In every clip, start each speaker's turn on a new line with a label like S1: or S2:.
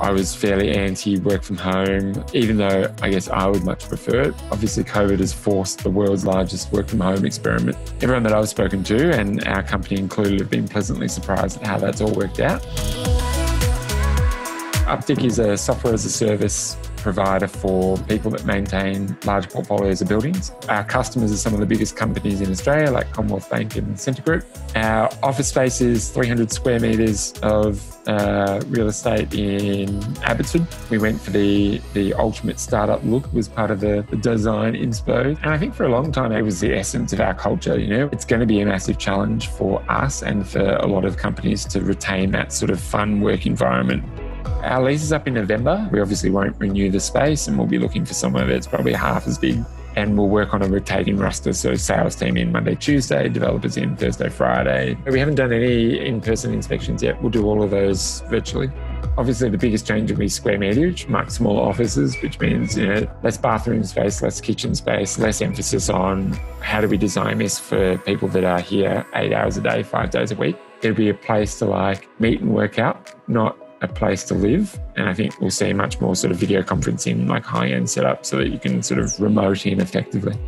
S1: I was fairly anti work from home, even though I guess I would much prefer it. Obviously, COVID has forced the world's largest work from home experiment. Everyone that I've spoken to, and our company included, have been pleasantly surprised at how that's all worked out. Uptick is a software as a service provider for people that maintain large portfolios of buildings. Our customers are some of the biggest companies in Australia, like Commonwealth Bank and Scentre Group. Our office space is 300 square metres of uh, real estate in Abbotsford. We went for the the ultimate startup look was part of the, the design inspo. And I think for a long time it was the essence of our culture. You know, it's going to be a massive challenge for us and for a lot of companies to retain that sort of fun work environment. Our lease is up in November. We obviously won't renew the space and we'll be looking for somewhere that's probably half as big. And we'll work on a rotating roster. So, sales team in Monday, Tuesday, developers in Thursday, Friday. We haven't done any in person inspections yet. We'll do all of those virtually. Obviously, the biggest change will be square meterage, much smaller offices, which means you know less bathroom space, less kitchen space, less emphasis on how do we design this for people that are here eight hours a day, five days a week. It'll be a place to like meet and work out, not a place to live. And I think we'll see much more sort of video conferencing, like high end setup, so that you can sort of remote in effectively.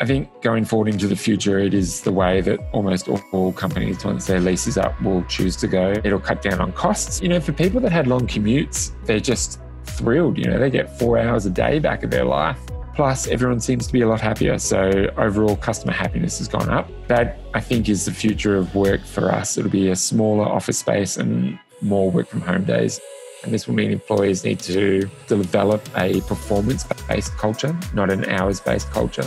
S1: I think going forward into the future, it is the way that almost all companies, once their lease is up, will choose to go. It'll cut down on costs. You know, for people that had long commutes, they're just thrilled. You know, they get four hours a day back of their life. Plus, everyone seems to be a lot happier. So, overall, customer happiness has gone up. That, I think, is the future of work for us. It'll be a smaller office space and more work from home days. And this will mean employees need to develop a performance based culture, not an hours based culture.